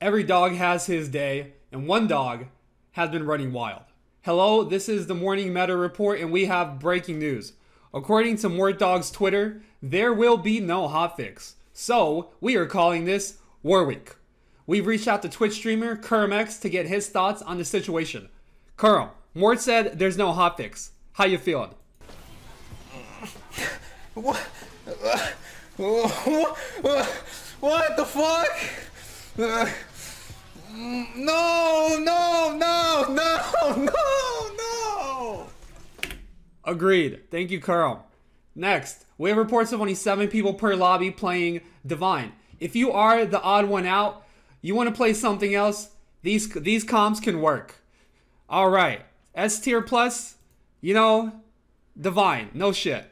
Every dog has his day, and one dog has been running wild. Hello, this is the Morning Meta Report, and we have breaking news. According to Mortdog's Twitter, there will be no hotfix. So, we are calling this War Week. We've reached out to Twitch streamer KermX to get his thoughts on the situation. Kerm, Mort said there's no hotfix. How you feeling? What? What the fuck? No, no, no, no, no, no. Agreed. Thank you, Carl. Next, we have reports of only seven people per lobby playing Divine. If you are the odd one out, you want to play something else, these these comps can work. All right, S tier plus, you know, Divine, no shit.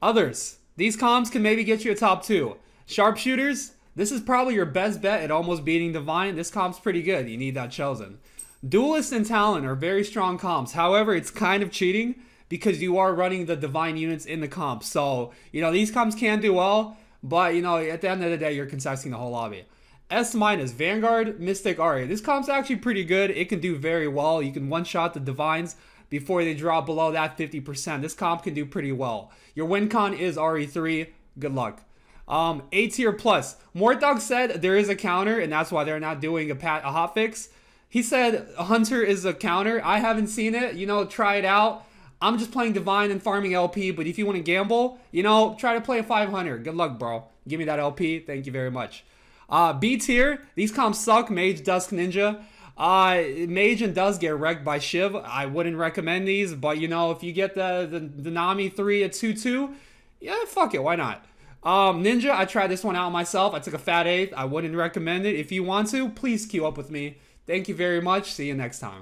Others, these comps can maybe get you a top two. Sharpshooters, this is probably your best bet at almost beating Divine. This comp's pretty good. You need that chosen. Duelist and Talon are very strong comps. However, it's kind of cheating because you are running the Divine units in the comp. So, you know, these comps can do well, but, you know, at the end of the day, you're contesting the whole lobby. S minus Vanguard, Mystic Aria. This comp's actually pretty good. It can do very well. You can one shot the Divines before they drop below that 50%. This comp can do pretty well. Your win con is RE3. Good luck. Um, A tier plus. Mortdog said there is a counter, and that's why they're not doing a pat a hotfix. He said Hunter is a counter. I haven't seen it. You know, try it out. I'm just playing Divine and farming LP, but if you want to gamble, you know, try to play a 500. Good luck, bro. Give me that LP. Thank you very much. Uh, B tier, these comps suck. Mage, Dusk, Ninja. Uh, Mage and Dusk get wrecked by Shiv. I wouldn't recommend these, but you know, if you get the, the, the Nami 3 at 2 2, yeah, fuck it. Why not? Um, Ninja, I tried this one out myself. I took a fat eighth. I wouldn't recommend it. If you want to, please queue up with me. Thank you very much. See you next time.